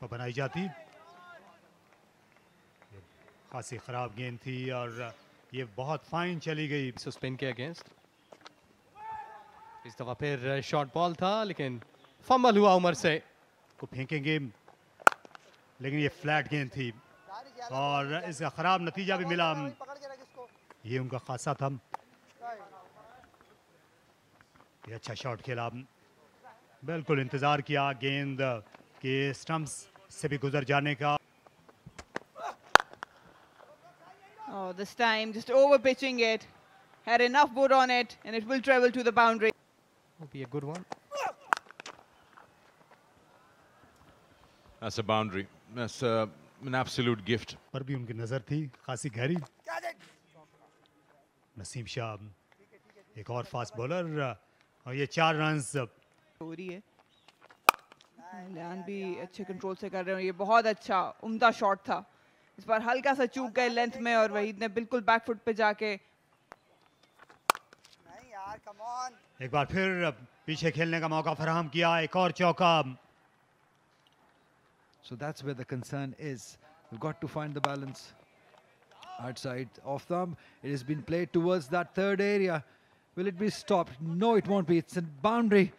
पर बनाई जाती। खासी ख़राब गेंद थी और ये बहुत फाइन चली गई। सो स्पिन के अगेंस्ट इस दफ़ा फिर शॉर्ट बॉल था लेकिन फंबल हुआ उमर से। को फेंकेंगे। लेकिन ये फ्लैट गेंद थी और इसका ख़राब नतीजा भी मिला। ये उनका खासा था। ये अच्छा शॉट खेला। बिल्कुल इंतज़ार किया गेंद। के स्टम्प्स से भी गुजर जाने का Oh, this time just over pitching it. Had enough wood on it, and it will travel to the boundary. Will be a good one. That's a boundary. That's uh, an absolute gift. पर भी उनकी नज़र थी खासी गहरी नसीम शाह एक और fast bowler और ये चार रन्स हो रही है लैन भी अच्छे कंट्रोल से कर रहे हो। ये बहुत अच्छा उम्दा शॉट था। इस बार हल्का सा चूक गए लेंथ में और वहीद ने बिल्कुल बैक फुट पे जाके। नहीं यार कम ऑन एक बार फिर पीछे खेलने का मौका फराहम किया एक और चौका। So that's where the concern is we got to find the balance outside off stump it has been played towards that third area will it be stopped no it won't be it's a boundary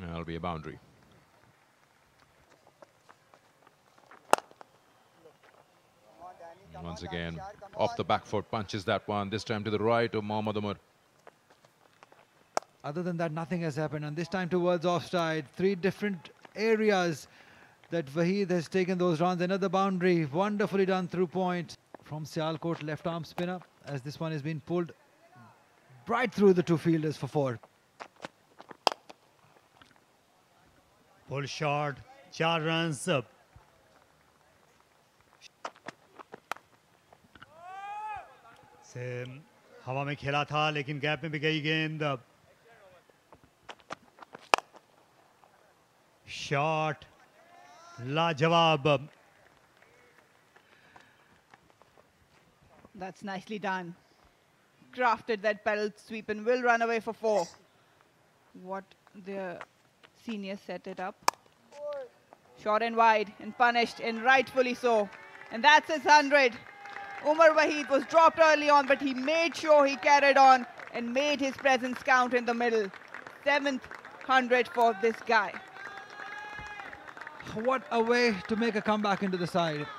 That'll be a boundary. Once again, off the back foot, punches that one. This time to the right of Mohammad Umar. Other than that, nothing has happened. And this time towards offside. Three different areas that Waheed has taken those runs. Another boundary. Wonderfully done through point from Sialkot, left arm spinner, as this one has been pulled right through the two fielders for four. Full shot चार runs से हवा में खेला था लेकिन gap में भी गई गेंद शॉट लाजवाब That's nicely done. Crafted that pedal sweep and will run away for four. What the seniors set it up. Short and wide and punished and rightfully so. And that's his 100. Umar Waheed was dropped early on, but he made sure he carried on and made his presence count in the middle. Seventh 100 for this guy. What a way to make a comeback into the side.